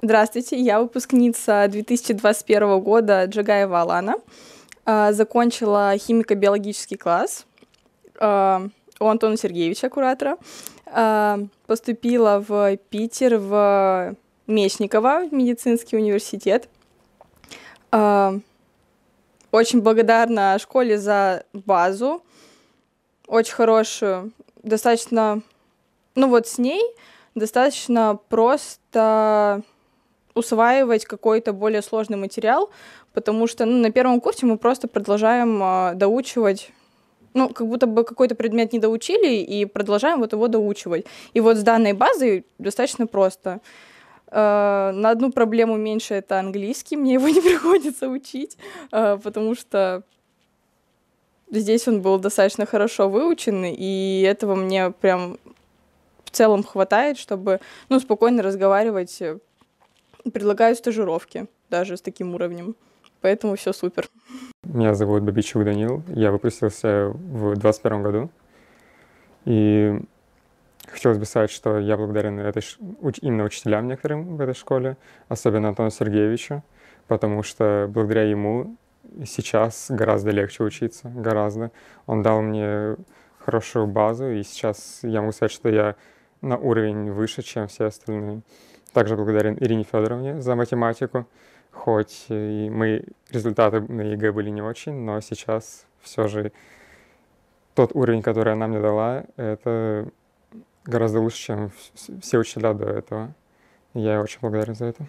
Здравствуйте, я выпускница 2021 года Джагаева Алана. А, закончила химико-биологический класс а, у Антона Сергеевича, куратора. А, поступила в Питер, в Мечникова, в медицинский университет. Очень благодарна школе за базу, очень хорошую, достаточно, ну вот с ней достаточно просто усваивать какой-то более сложный материал, потому что ну, на первом курсе мы просто продолжаем э, доучивать ну, как будто бы какой-то предмет не доучили и продолжаем вот его доучивать. И вот с данной базой достаточно просто. Э, на одну проблему меньше это английский, мне его не приходится учить, э, потому что здесь он был достаточно хорошо выучен, и этого мне прям в целом хватает, чтобы ну, спокойно разговаривать предлагаю стажировки даже с таким уровнем. Поэтому все супер. Меня зовут Бабичук Данил. Я выпустился в 2021 году. И хотелось бы сказать, что я благодарен этой, именно учителям некоторым в этой школе, особенно Антону Сергеевичу, потому что благодаря ему сейчас гораздо легче учиться, гораздо. Он дал мне хорошую базу, и сейчас я могу сказать, что я на уровень выше, чем все остальные. Также благодарен Ирине Федоровне за математику, хоть и мои результаты на ЕГЭ были не очень, но сейчас все же тот уровень, который она мне дала, это гораздо лучше, чем все учителя до этого. Я очень благодарен за это.